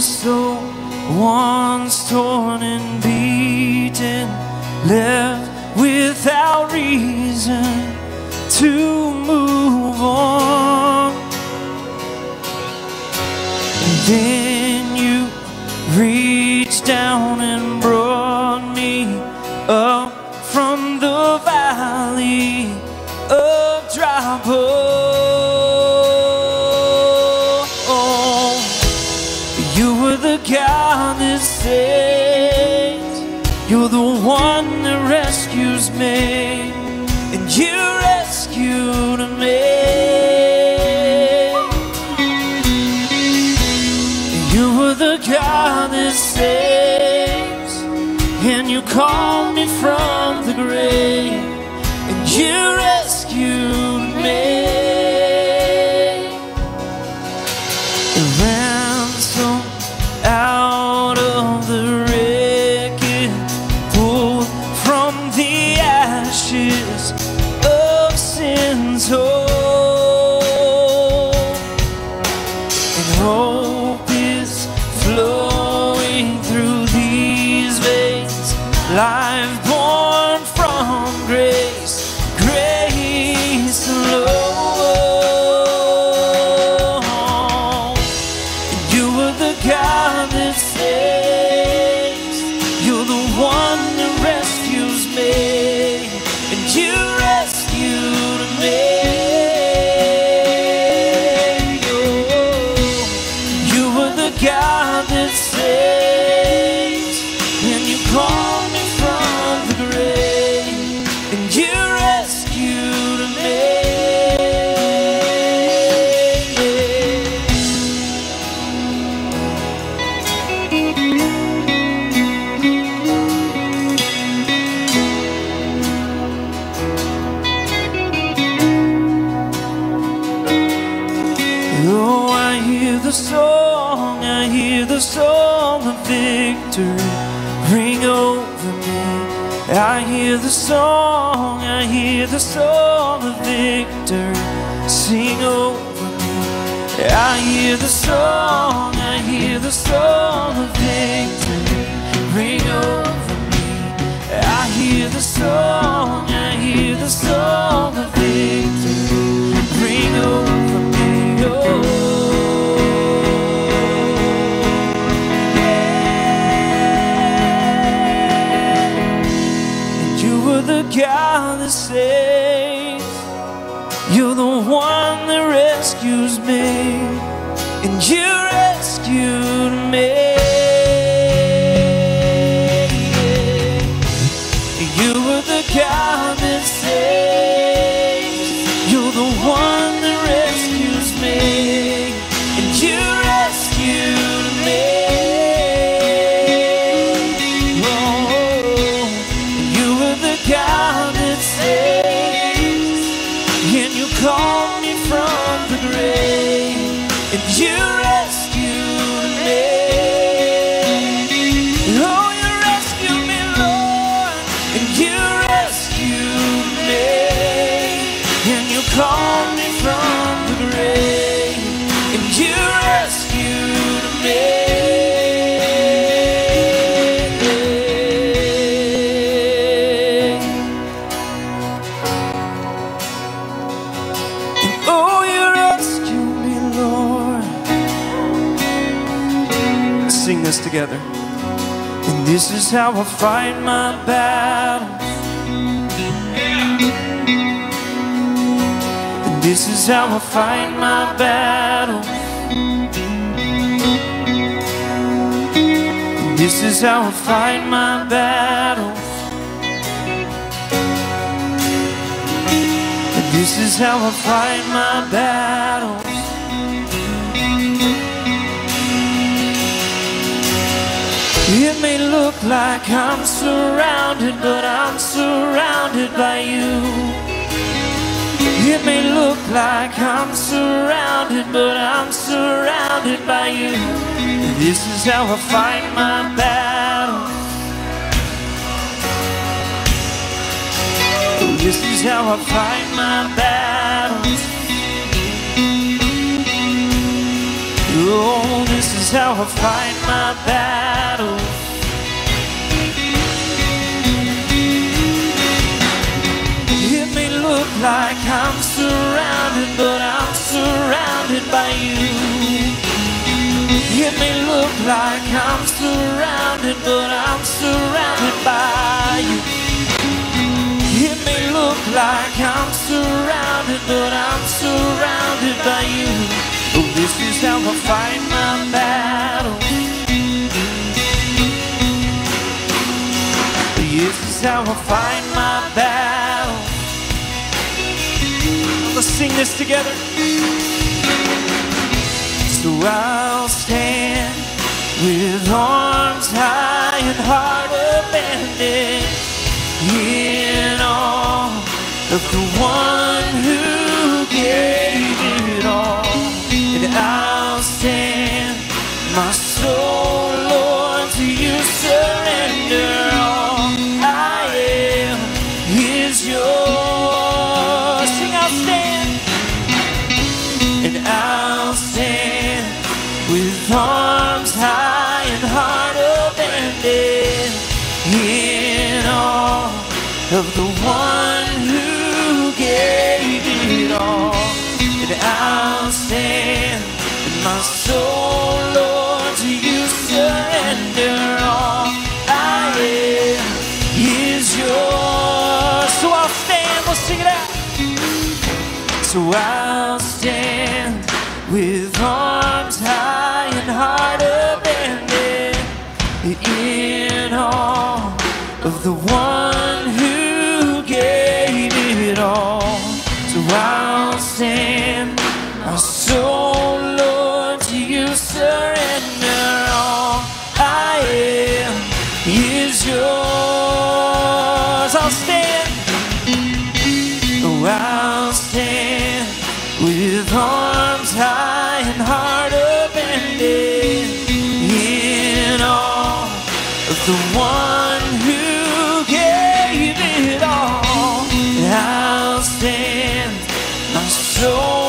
soul once torn and beaten, left without reason to move on. And then you reached down and brought the God that saves. You're the one that rescues me, and you rescued me. You were the God that saves, and you called me from the grave, and you rescued me. The God that. Song of victory ring over me. I hear the song, I hear the song of victory sing over me. I hear the song, I hear the song of victory God that saves. You're the one that rescues me, and you rescued me. Together. And this is how I fight my battles. And this is how I fight my battles. And this is how I fight my battles. This is how I fight my battles. Like I'm surrounded, but I'm surrounded by you. It may look like I'm surrounded, but I'm surrounded by you. This is how I fight my battle. This is how I fight my battles. Oh, this is is how I fight my battles. Like I'm surrounded, but I'm surrounded by you. It may look like I'm surrounded, but I'm surrounded by you. It may look like I'm surrounded, but I'm surrounded by you. Oh, this is how I fight my battle. This is how I fight my sing this together. So I'll stand with arms high and heart abandoned in awe of the one who gave it all. And I'll stand, my soul, Lord, to you surrender all. I am is yours. And I'll stand with arms high and heart abandoned in awe of the one So I'll stand with arms high and heart abandoned in awe of the one who gave it all. So I'll stand, my soul, Lord, to you surrender all. I am is yours. I'll stand. Oh, I'll stand with arms high and heart abandoned in awe of the one who gave it all. I'll stand, my soul,